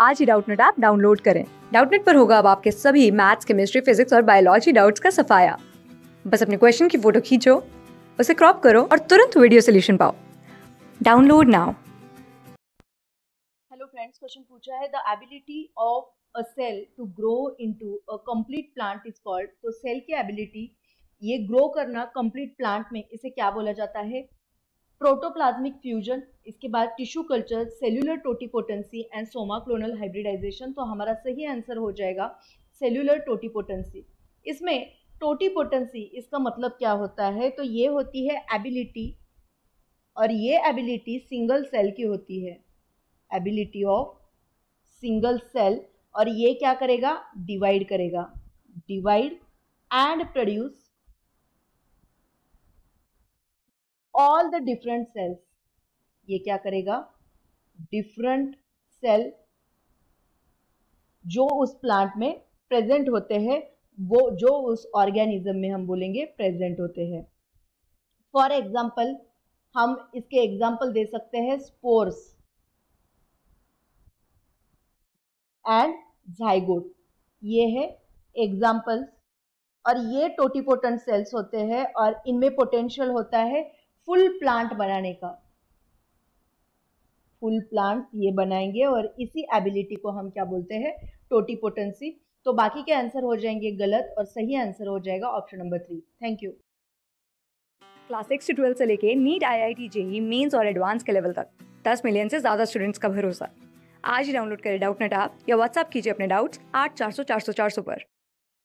आज ही Doubtnut app download करें। डाउटनेट पर होगा अब आपके सभी मैथ्स, केमिस्ट्री, फिजिक्स और बायोलॉजी डाउट्स का सफाया। बस अपने क्वेश्चन की फ़ोटो खींचो, उसे क्रॉप करो और तुरंत वीडियो सोल्यूशन पाओ। Download now. Hello friends question पूछा है। The ability of a cell to grow into a complete plant is called तो सेल की एबिलिटी ये ग्रो करना कंप्लीट प्लांट में, इसे क्या बोला जाता है? प्रोटोप्लाज्मिक फ्यूजन इसके बाद tissue culture cellular totipotency and somaclonal hybridisation तो हमारा सही आंसर हो जाएगा सेल्यूलर टोटीपोटेंसी इसमें टोटीपोटेंसी इसका मतलब क्या होता है? तो ये होती है एबिलिटी और ये एबिलिटी सिंगल सेल की होती है. एबिलिटी ऑफ़ सिंगल सेल और ये क्या करेगा? डिवाइड करेगा. Divide and produce all the different cells ये क्या करेगा? डिफरेंट सेल जो उस प्लांट में प्रेजेंट होते हैं, वो जो उस ऑर्गेनिज्म में हम बोलेंगे प्रेजेंट होते हैं। फॉर एग्ज़ाम्पल हम इसके एग्ज़ाम्पल दे सकते हैं स्पोर्स एंड जाइगोट ये है एग्जाम्पल्स और ये टोटीपोटेंट सेल्स होते हैं और इनमें पोटेंशियल होता है फुल प्लांट बनाने का। फुल प्लांट ये बनाएँगे और इसी एबिलिटी को हम क्या बोलते हैं? टोटीपोटेंसी। तो बाकी के आंसर हो जाएँगे गलत और सही आंसर हो जाएगा option number three. Thank you class six से ट्वेल्थ से लेके NEET I I T JEE Mains और एडवांस के लेवल तक। दस मिलियन से ज़्यादा स्टूडेंट्स का भरोसा। आज ही डाउनलोड करें डाउट नेट आप या व्हाट्सअप कीजिए अपने डाउट्स आठ चार सौ चार सौ चार सौ पर।